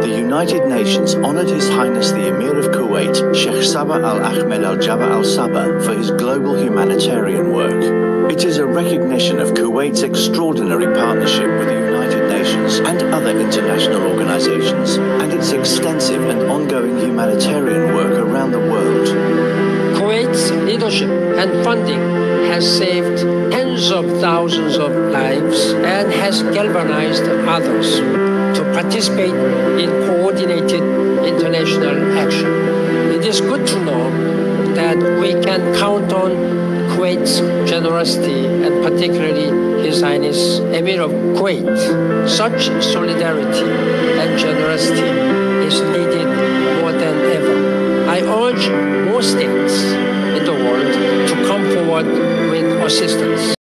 the United Nations honored His Highness the Emir of Kuwait, Sheikh Sabah Al Ahmed Al Jaber Al Sabah, for his global humanitarian work. It is a recognition of Kuwait's extraordinary partnership with the United Nations and other international organizations, and its extensive and ongoing humanitarian work around the world. Kuwait's leadership and funding has saved tens of thousands of lives and has galvanized others participate in coordinated international action. It is good to know that we can count on Kuwait's generosity and particularly His Highness Emir of Kuwait. Such solidarity and generosity is needed more than ever. I urge more states in the world to come forward with assistance.